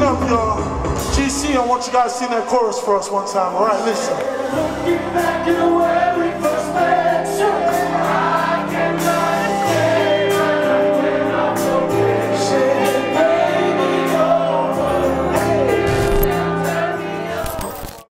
Up, y'all. GC, I want you guys to sing that chorus for us one time. All right, listen.